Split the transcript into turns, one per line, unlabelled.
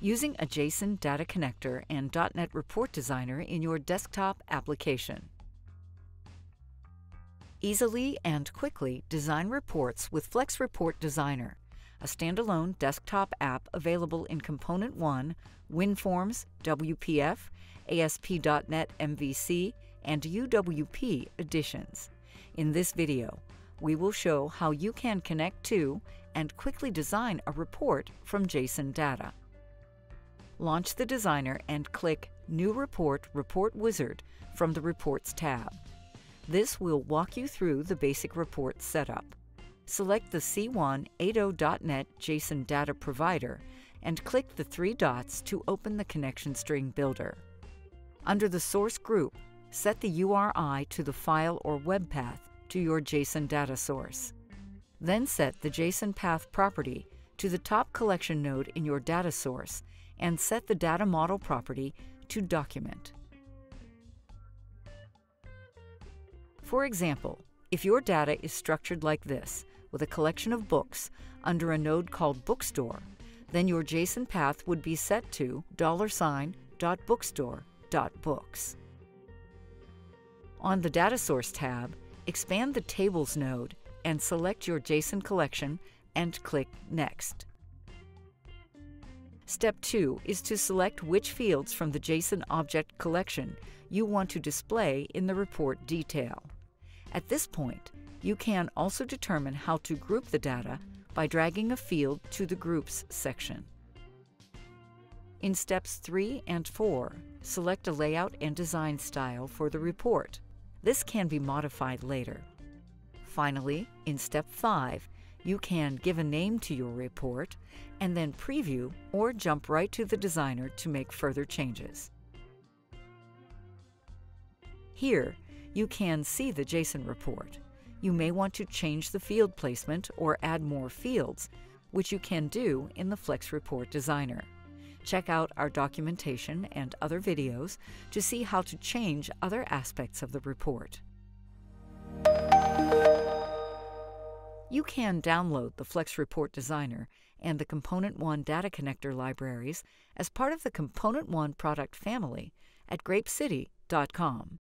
Using a JSON Data Connector and .NET Report Designer in your desktop application. Easily and quickly design reports with FlexReport Designer, a standalone desktop app available in ComponentOne, WinForms, WPF, ASP.NET MVC, and UWP editions. In this video, we will show how you can connect to and quickly design a report from JSON data. Launch the designer and click New Report Report Wizard from the Reports tab. This will walk you through the basic report setup. Select the C1 ADO.NET JSON data provider and click the three dots to open the connection string builder. Under the source group, set the URI to the file or web path to your JSON data source. Then set the JSON path property to the top collection node in your data source and set the data model property to document. For example, if your data is structured like this, with a collection of books under a node called Bookstore, then your JSON path would be set to $bookstore.books. On the Data Source tab, expand the Tables node and select your JSON collection and click Next. Step 2 is to select which fields from the JSON object collection you want to display in the report detail. At this point, you can also determine how to group the data by dragging a field to the Groups section. In steps 3 and 4, select a layout and design style for the report. This can be modified later. Finally, in step 5, you can give a name to your report and then preview or jump right to the designer to make further changes. Here, you can see the JSON report. You may want to change the field placement or add more fields, which you can do in the FlexReport Designer. Check out our documentation and other videos to see how to change other aspects of the report. You can download the FlexReport Designer and the ComponentOne Data Connector libraries as part of the ComponentOne product family at grapecity.com.